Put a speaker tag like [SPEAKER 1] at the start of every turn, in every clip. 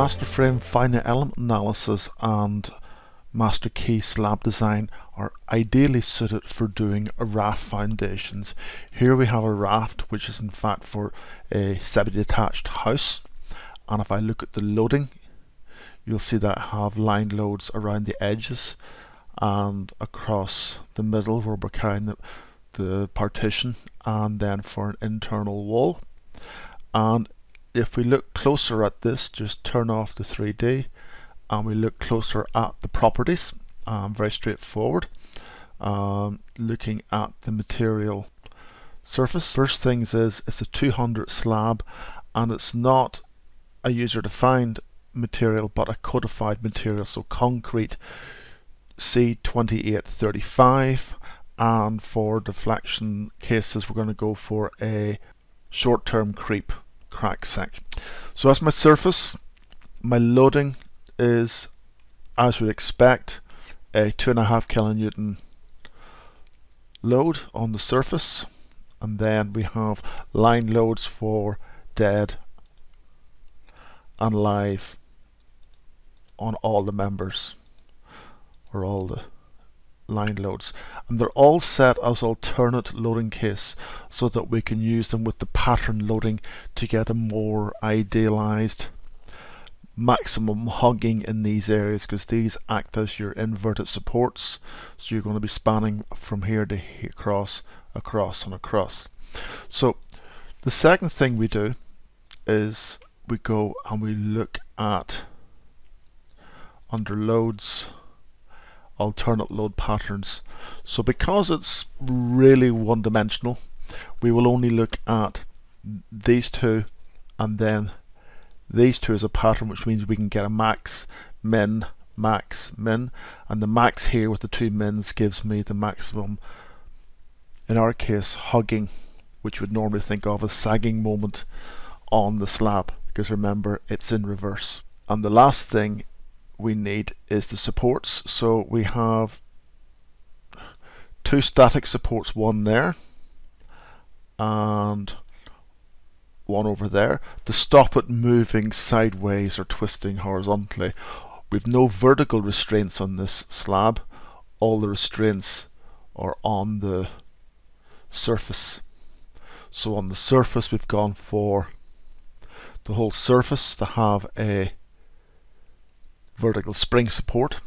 [SPEAKER 1] Masterframe finite element analysis and master MasterKey slab design are ideally suited for doing raft foundations. Here we have a raft which is in fact for a semi-detached house and if I look at the loading you'll see that I have line loads around the edges and across the middle where we're carrying the, the partition and then for an internal wall and if we look closer at this just turn off the 3D and we look closer at the properties um, very straightforward. Um, looking at the material surface first things is it's a 200 slab and it's not a user defined material but a codified material so concrete C2835 and for deflection cases we're going to go for a short-term creep crack section so that's my surface. My loading is, as we'd expect, a 2.5 kilonewton load on the surface. And then we have line loads for dead and live on all the members or all the line loads. And they're all set as alternate loading case so that we can use them with the pattern loading to get a more idealized maximum hugging in these areas because these act as your inverted supports. So you're going to be spanning from here to here, across across and across. So the second thing we do is we go and we look at under loads alternate load patterns. So because it's really one-dimensional we will only look at these two and then these two as a pattern which means we can get a max, min, max, min. And the max here with the two mins gives me the maximum in our case hugging which would normally think of as sagging moment on the slab. Because remember it's in reverse. And the last thing we need is the supports so we have two static supports one there and one over there to stop it moving sideways or twisting horizontally. We've no vertical restraints on this slab. All the restraints are on the surface. So on the surface we've gone for the whole surface to have a vertical spring support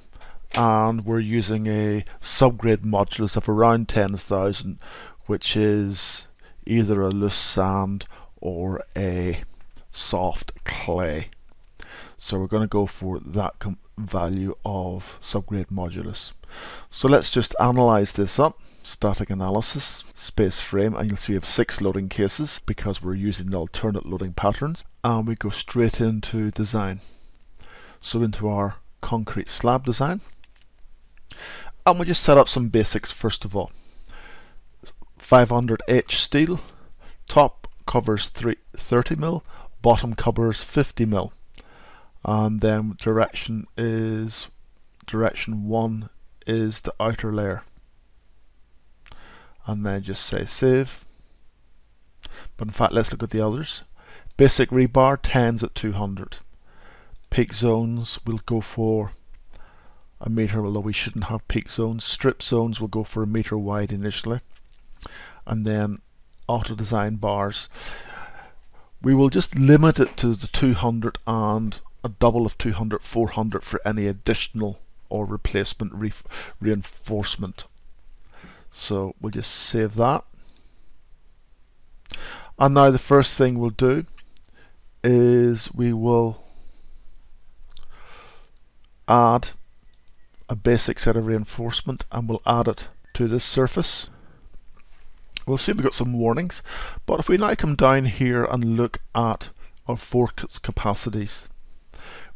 [SPEAKER 1] and we're using a subgrade modulus of around 10,000 which is either a loose sand or a soft clay. So we're going to go for that value of subgrade modulus. So let's just analyze this up. Static analysis, space frame, and you'll see we have six loading cases because we're using the alternate loading patterns. And we go straight into design. So into our concrete slab design. And we just set up some basics first of all. 500H steel, top covers three, 30 mil, bottom covers 50 mil, and then direction is direction one is the outer layer, and then just say save. But in fact, let's look at the others. Basic rebar 10s at 200. Peak zones we'll go for a meter, although we shouldn't have peak zones. Strip zones will go for a meter wide initially, and then auto design bars. We will just limit it to the 200 and a double of 200 400 for any additional or replacement re reinforcement. So we'll just save that. And now the first thing we'll do is we will add a basic set of reinforcement and we'll add it to this surface We'll see we've got some warnings, but if we now come down here and look at our force capacities,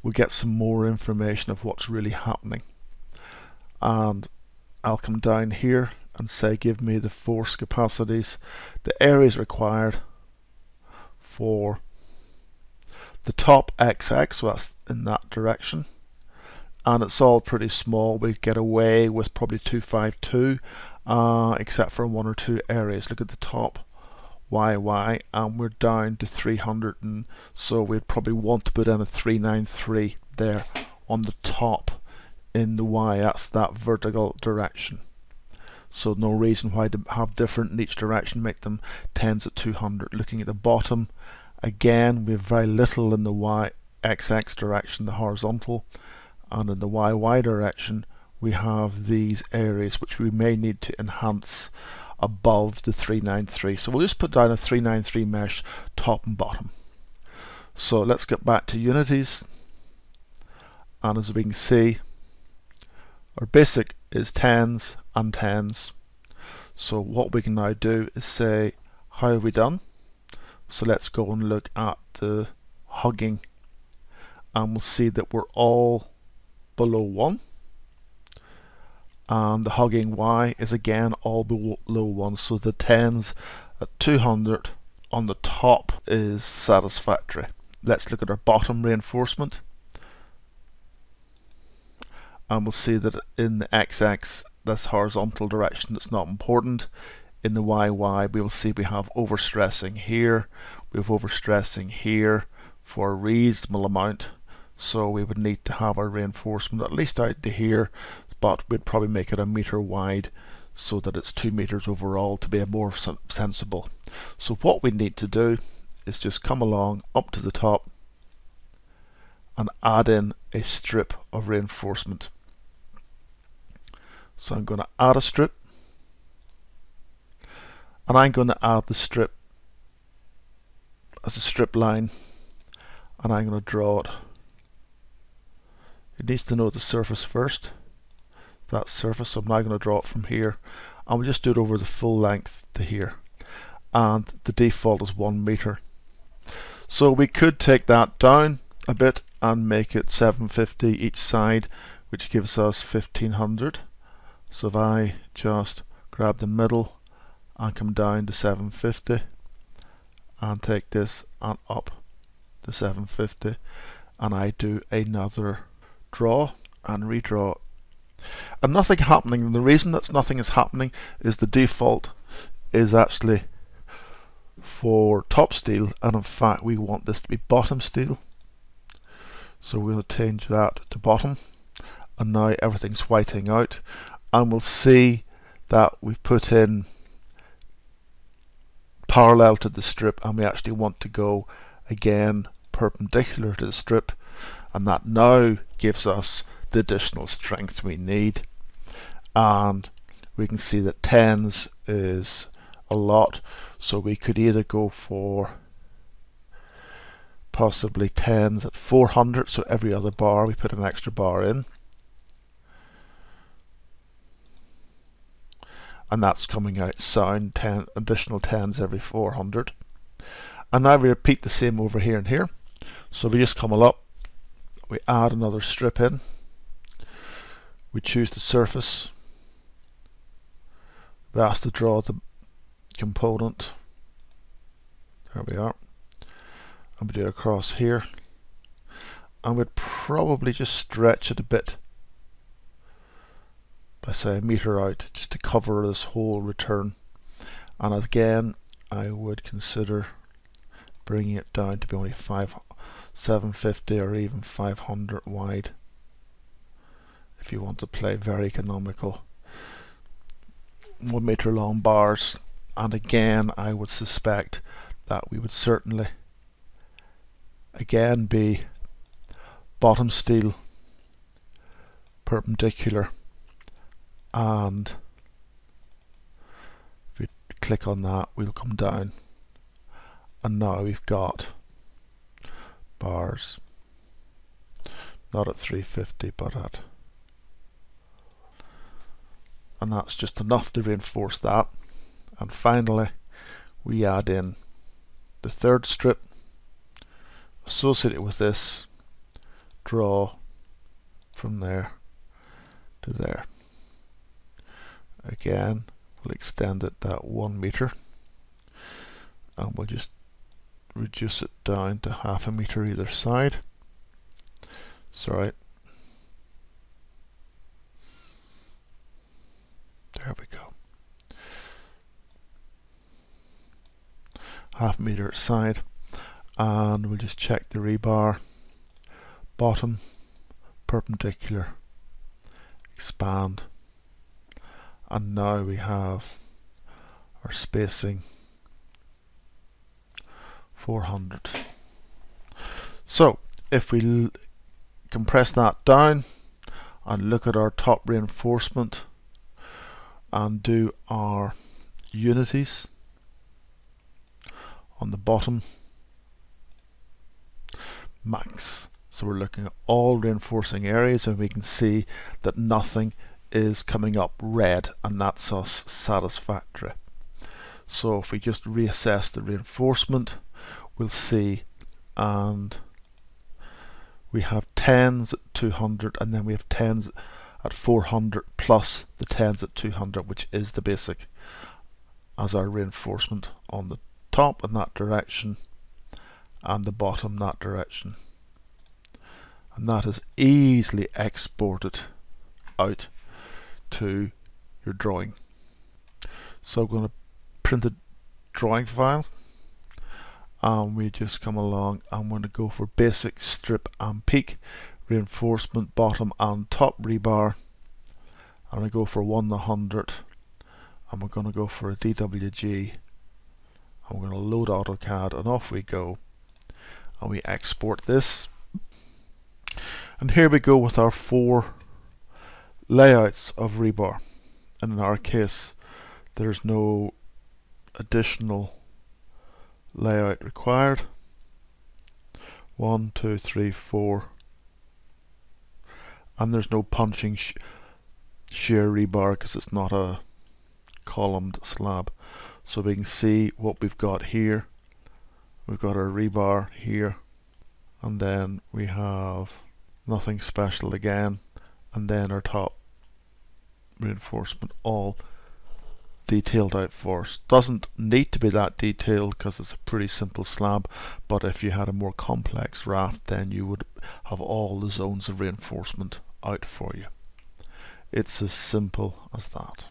[SPEAKER 1] we'll get some more information of what's really happening. And I'll come down here and say give me the force capacities, the areas required for the top XX, so that's in that direction. And it's all pretty small. We get away with probably 252 uh, except for one or two areas. Look at the top. YY and we're down to 300 and so we'd probably want to put in a 393 there on the top in the Y. That's that vertical direction. So no reason why to have different in each direction. Make them 10s at 200 looking at the bottom again we have very little in the Y XX direction the horizontal and in the YY direction we have these areas which we may need to enhance above the 393. So we'll just put down a 393 mesh top and bottom. So let's get back to unities. And as we can see, our basic is tens and tens. So what we can now do is say, how have we done? So let's go and look at the hugging and we'll see that we're all below 1 and the hugging Y is again all below 1 so the 10s at 200 on the top is satisfactory. Let's look at our bottom reinforcement and we'll see that in the XX this horizontal direction it's not important. In the YY we will see we have overstressing here, we have overstressing here for a reasonable amount so we would need to have our reinforcement at least out to here but we'd probably make it a meter wide so that it's two meters overall to be more sensible. So what we need to do is just come along up to the top and add in a strip of reinforcement. So I'm going to add a strip and I'm going to add the strip as a strip line and I'm going to draw it. It needs to know the surface first that surface. So I'm now going to draw it from here and we'll just do it over the full length to here. And the default is one meter. So we could take that down a bit and make it 750 each side, which gives us 1500. So if I just grab the middle and come down to 750 and take this and up to 750 and I do another draw and redraw and nothing happening. And the reason that nothing is happening is the default is actually for top steel and in fact we want this to be bottom steel so we'll change that to bottom and now everything's whiting out and we'll see that we've put in parallel to the strip and we actually want to go again perpendicular to the strip and that now gives us the additional strength we need. And we can see that tens is a lot. So we could either go for possibly tens at 400 so every other bar we put an extra bar in. And that's coming out sound 10 additional tens every 400 and now we repeat the same over here and here. So we just come up we add another strip in. We choose the surface. We ask to draw the component. There we are. And we do it across here. And we'd probably just stretch it a bit. By say a meter out just to cover this whole return. And again I would consider bringing it down to be only 5 750 or even 500 wide if you want to play very economical. One meter long bars and again I would suspect that we would certainly again be bottom steel perpendicular and if we click on that we'll come down. And now we've got bars. Not at 350 but at and that's just enough to reinforce that. And finally we add in the third strip associated with this draw from there to there. Again we'll extend it that one meter and we'll just reduce it down to half a meter either side. Sorry. There we go. half meter side. And we'll just check the rebar. Bottom perpendicular. Expand. And now we have our spacing 400 so if we compress that down and look at our top reinforcement and do our unities on the bottom max. So we're looking at all reinforcing areas and we can see that nothing is coming up red and that's us satisfactory. So if we just reassess the reinforcement we'll see. And we have 10s at 200 and then we have 10s at 400 plus the 10s at 200 which is the basic as our reinforcement on the top in that direction and the bottom that direction. And that is easily exported out to your drawing. So I'm going to print a drawing file and we just come along. I'm going to go for basic strip and peak reinforcement bottom and top rebar. And I go for 1 to 100 and we're going to go for a DWG we're going to load AutoCAD and off we go. And we export this. And here we go with our four layouts of rebar. And in our case there's no additional layout required. One, two, three, four. And there's no punching sh shear rebar because it's not a columned slab. So we can see what we've got here. We've got our rebar here. And then we have nothing special again. And then our top reinforcement all detailed out for us. Doesn't need to be that detailed because it's a pretty simple slab, but if you had a more complex raft then you would have all the zones of reinforcement out for you. It's as simple as that.